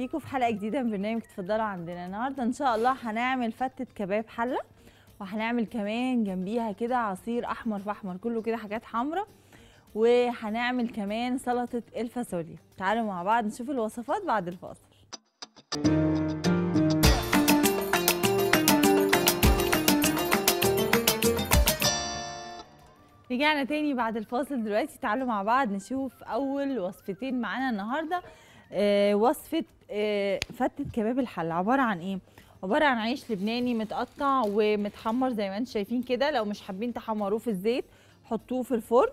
بيكم في حلقة جديدة من برنامج تفضلوا عندنا. النهارده إن شاء الله هنعمل فتة كباب حلة وهنعمل كمان جنبيها كده عصير أحمر في احمر كله كده حاجات حمراء وهنعمل كمان سلطة الفاصوليا. تعالوا مع بعض نشوف الوصفات بعد الفاصل. رجعنا تاني بعد الفاصل دلوقتي. تعالوا مع بعض نشوف أول وصفتين معانا النهارده. وصفة آه فتة كباب الحلة. عبارة عن إيه؟ عبارة عن عيش لبناني متقطع ومتحمر زي ما أنتم شايفين كده. لو مش حابين تحمروه في الزيت حطوه في الفرن.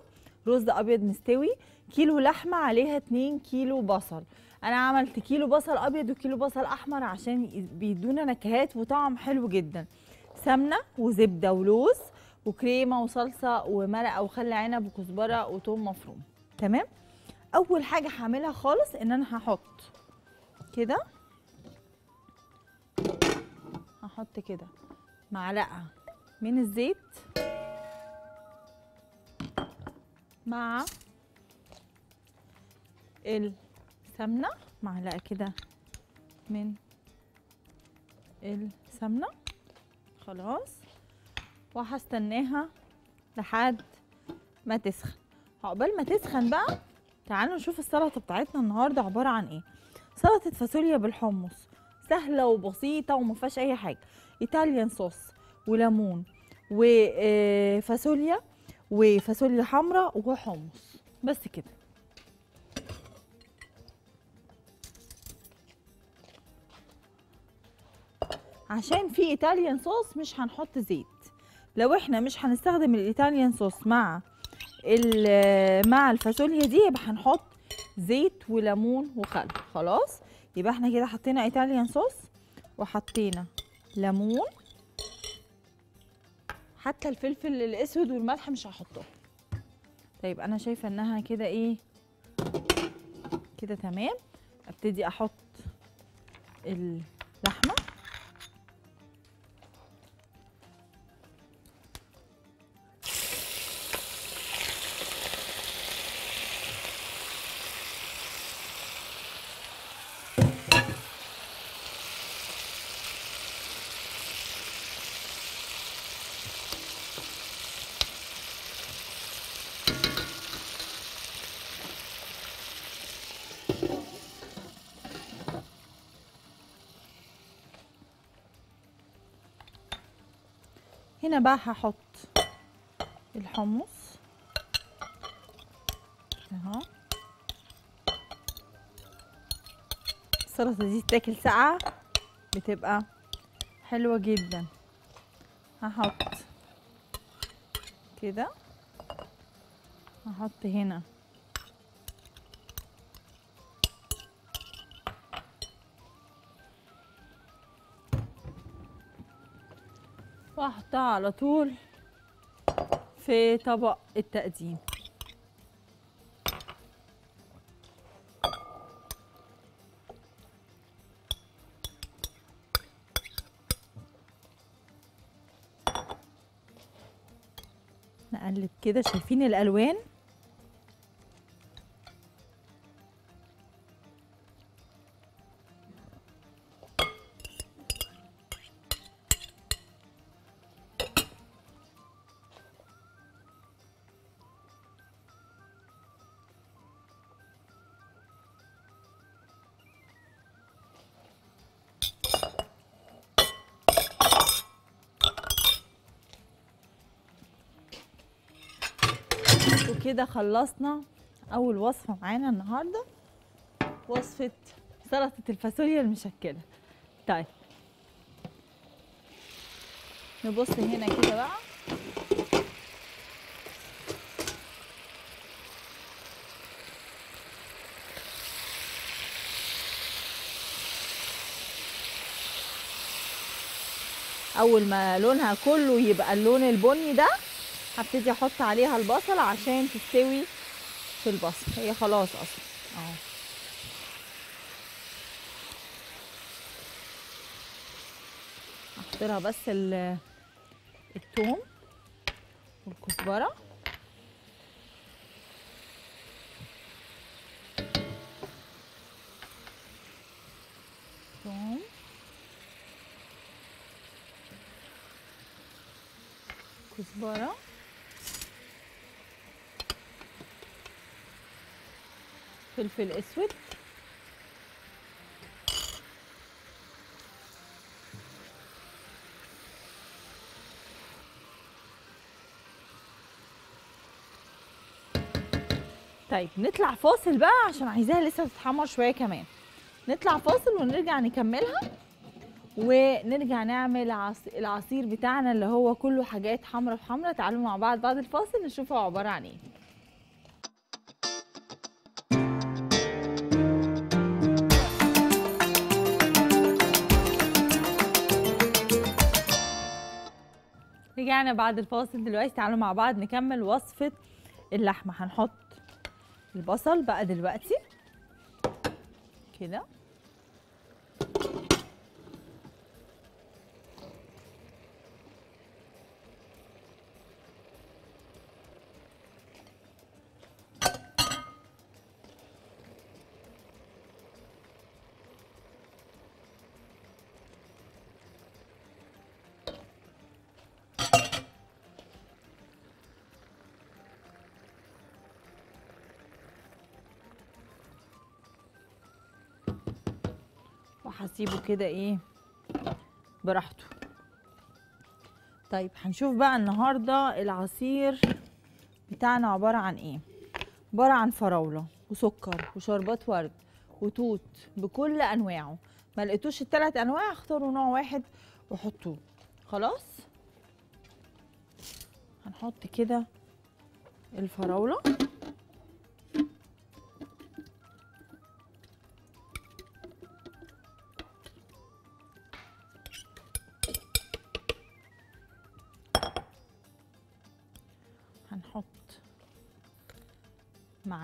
رز أبيض مستوي كيلو لحمة عليها 2 كيلو بصل. أنا عملت كيلو بصل أبيض وكيلو بصل أحمر عشان بيدونا نكهات وطعم حلو جدا. سمنة وزبدة ولوز وكريمة وصلصة ومرقه وخل عنب وكزبرة وتوم مفروم. تمام؟ أول حاجة هعملها خالص إن أنا هحط كده. هحط كده معلقة من الزيت مع السمنة معلقة كده من السمنة. خلاص. وهستناها لحد ما تسخن. عقبال ما تسخن بقى تعالوا نشوف السلطة بتاعتنا النهارده عبارة عن إيه. سلطة فاصوليا بالحمص سهلة وبسيطة وما فيهاش أي حاجة. إيطاليان صوص وليمون وفاصوليا وفاصوليا حمراء وحمص. بس كده. عشان في إيطاليان صوص مش هنحط زيت. لو إحنا مش هنستخدم الإيطاليان صوص مع مع الفاصوليا دي يبقى هنحط زيت وليمون وخل. خلاص؟ يبقى إحنا كده حطينا ايطاليان صوص وحطينا ليمون. حتى الفلفل الأسود والملح مش هحطه. طيب أنا شايفة إنها كده إيه؟ كده تمام. أبتدي أحط اللحمة. هنا بقى هحط الحمص. اهو. السلطة دي تاكل ساقعة بتبقى حلوة جدا. هحط كده. هحط هنا. واحطها على طول في طبق التقديم. نقلب كده شايفين الألوان؟ وكده خلصنا أول وصفة معانا النهارده وصفة سلطة الفاصوليا المشكلة. طيب. نبص هنا كده بقى. أول ما لونها كله يبقى اللون البني ده هبتدي أحط عليها البصل عشان تستوي في البصل. هي خلاص أصلا. أهو. أحط لها بس الثوم والكزبرة. توم. كزبرة. فلفل أسود. طيب نطلع فاصل بقى عشان عايزاها لسه تتحمر شوية كمان. نطلع فاصل ونرجع نكملها ونرجع نعمل عص- العصير بتاعنا اللي هو كله حاجات حمرا في حمرا تعالوا مع بعض بعد الفاصل نشوف هو عبارة عن إيه. رجعنا بعد الفاصل دلوقتي تعالوا مع بعض نكمل وصفة اللحمة. هنحط البصل بقى دلوقتي. كده. وهسيبه كده إيه براحته. طيب هنشوف بقى النهارده العصير بتاعنا عبارة عن إيه. عبارة عن فراولة وسكر وشربات ورد وتوت بكل انواعه. ما لقيتوش الثلاث انواع اختاروا نوع واحد وحطوه. خلاص؟ هنحط كده الفراولة.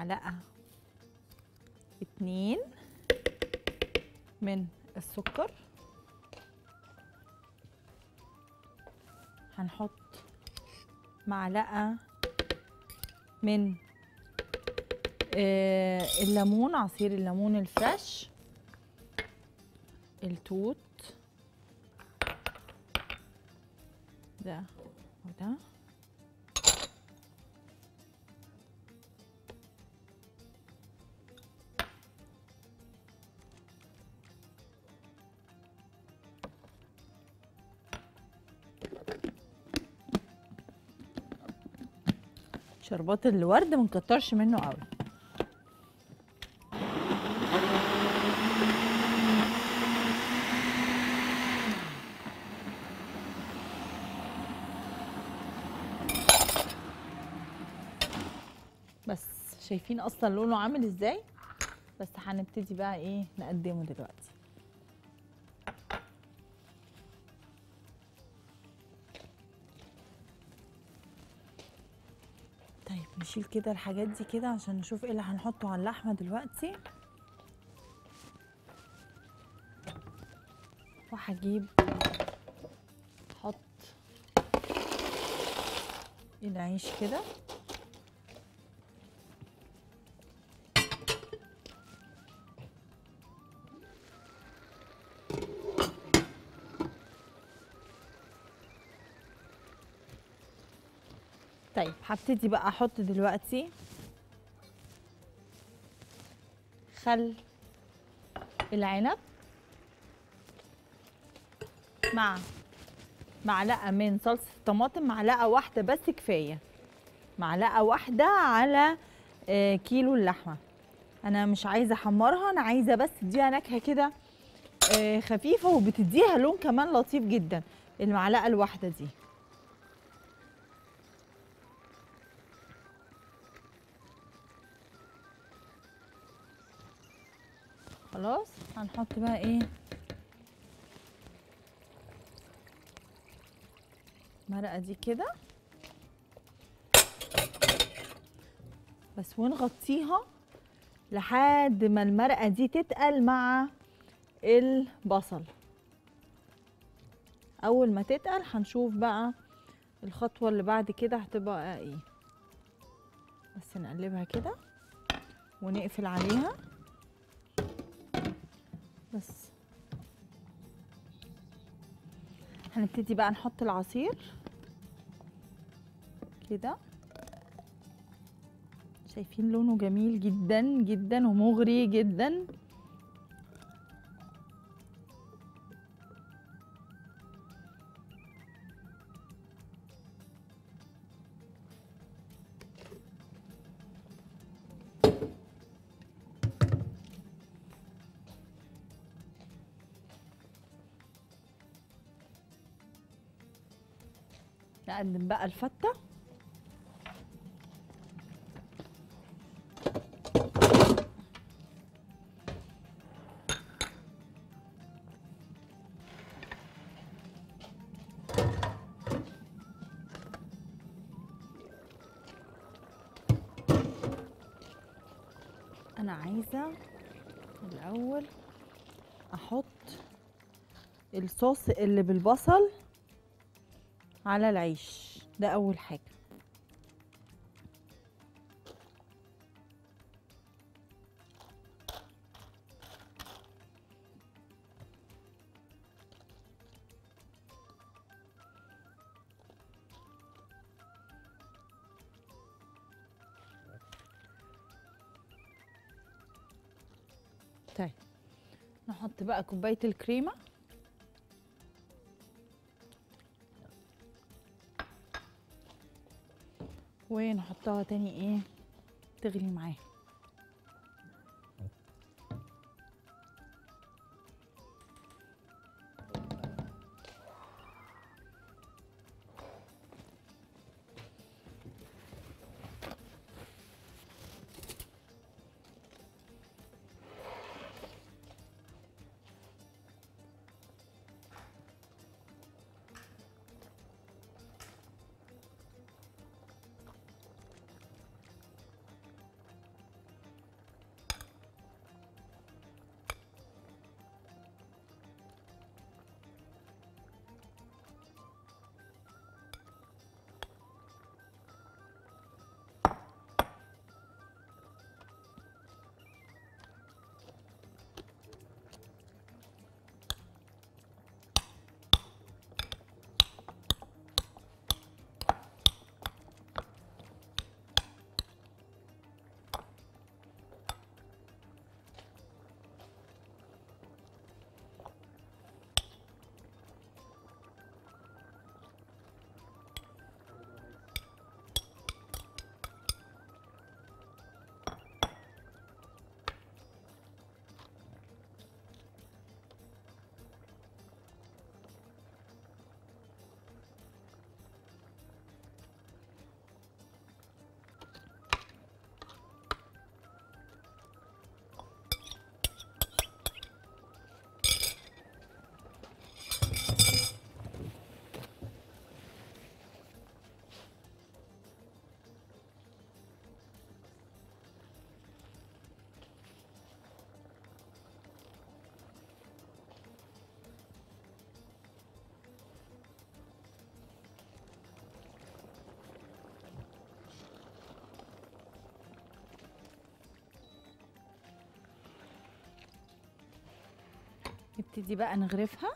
معلقة. اتنين من السكر. هنحط معلقة من آه، الليمون عصير الليمون الفريش التوت. ده وده شربات الورد ما نكترش منه قوي. بس شايفين أصلا لونه عامل إزاي؟ بس هنبتدي بقى إيه نقدمه دلوقتي. نشيل كده الحاجات دي كده عشان نشوف إيه اللي هنحطه على اللحمة دلوقتي. وهجيب أحط العيش كده. طيب. هبتدي بقى أحط دلوقتي. خل العنب مع معلقة من صلصة الطماطم معلقة واحدة بس كفاية. معلقة واحدة على آه، كيلو اللحمة. أنا مش عايزة أحمرها أنا عايزة بس اديها نكهة كده آه، خفيفة وبتديها لون كمان لطيف جدا. المعلقة الواحدة دي. خلاص. هنحط بقى إيه؟ المرقة دي كده. بس ونغطيها لحد ما المرقة دي تتقل مع البصل. أول ما تتقل هنشوف بقى الخطوة اللي بعد كده هتبقى إيه. بس نقلبها كده ونقفل عليها. بس. هنبتدي بقى نحط العصير. كده. شايفين لونه جميل جدا جدا ومغري جدا. نقدم بقى الفتة. أنا عايزة الأول أحط الصوص اللي بالبصل على العيش. ده أول حاجة. طيب. نحط بقى كوباية الكريمة. ونحطها تاني إيه تغلي معاها. نبتدي بقى نغرفها.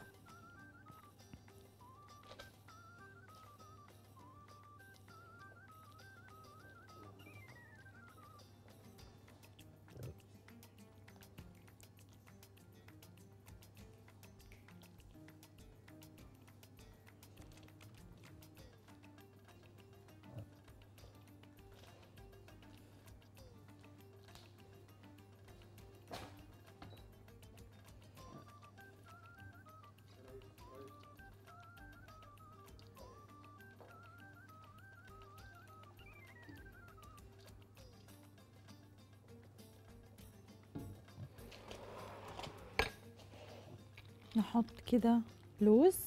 نحط كده لوز.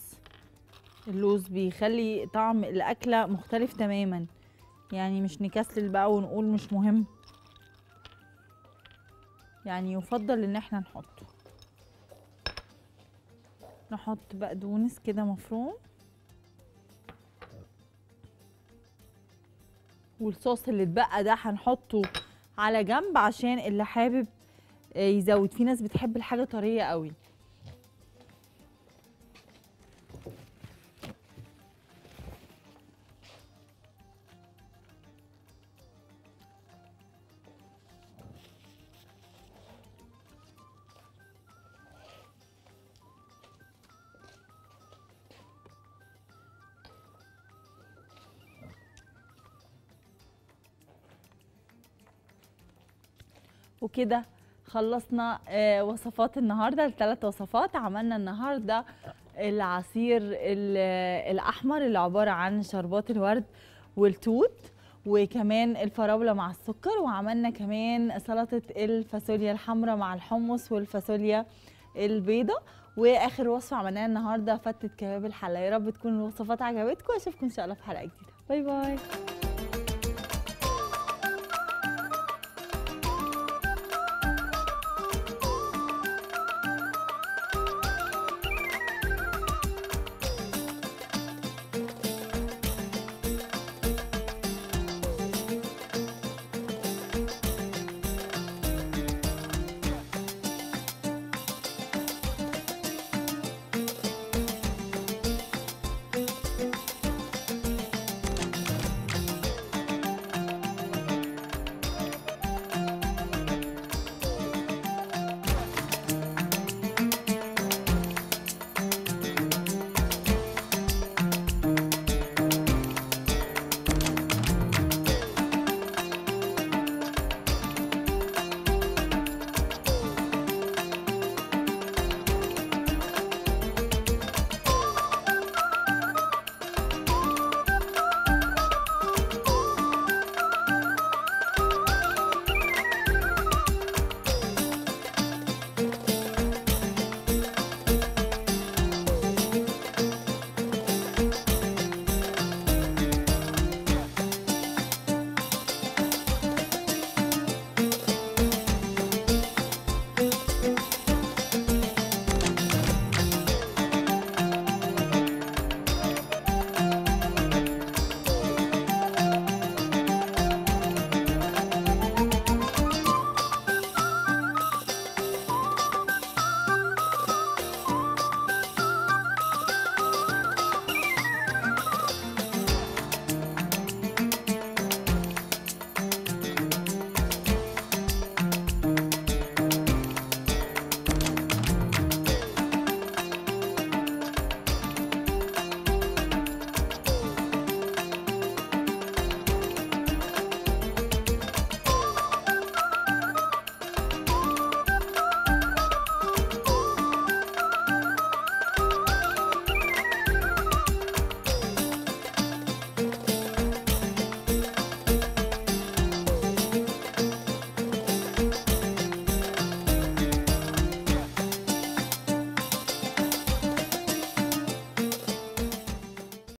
اللوز بيخلي طعم الأكلة مختلف تماما. يعني مش نكسل بقى ونقول مش مهم. يعني يفضل إن إحنا نحطه نحط بقدونس كده مفروم. والصوص اللي اتبقى ده هنحطه على جنب عشان اللي حابب آه، يزود. في ناس بتحب الحاجة طرية قوي. وكده خلصنا آه، وصفات النهارده الثلاث وصفات عملنا النهارده. العصير ال- الأحمر اللي عبارة عن شربات الورد والتوت وكمان الفراولة مع السكر وعملنا كمان سلطة الفاصوليا الحمراء مع الحمص والفاصوليا البيضة. وآخر وصفة عملناها النهارده فتة كباب الحله يا رب تكون الوصفات عجبتكم اشوفكم إن شاء الله في حلقة جديدة. باي باي.